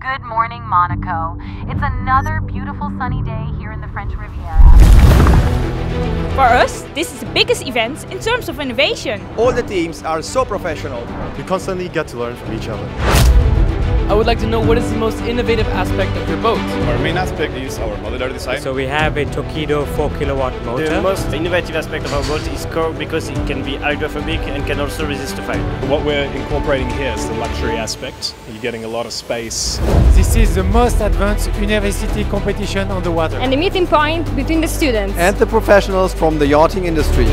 Good morning, Monaco. It's another beautiful sunny day here in the French Riviera. For us, this is the biggest event in terms of innovation. All the teams are so professional. We constantly get to learn from each other. I would like to know what is the most innovative aspect of your boat? Our main aspect is our modular design. So we have a Torqeedo 4 kilowatt motor. The most innovative aspect of our boat is core because it can be hydrophobic and can also resist to fire. What we're incorporating here is the luxury aspect. You're getting a lot of space. This is the most advanced university competition on the water. And the meeting point between the students. And the professionals from the yachting industry.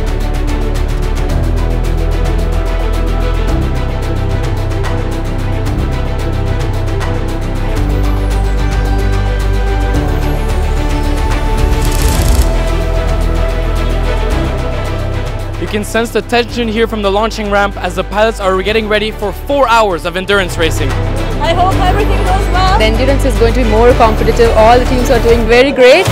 You can sense the tension here from the launching ramp as the pilots are getting ready for four hours of endurance racing. I hope everything goes well. The endurance is going to be more competitive. All the teams are doing very great.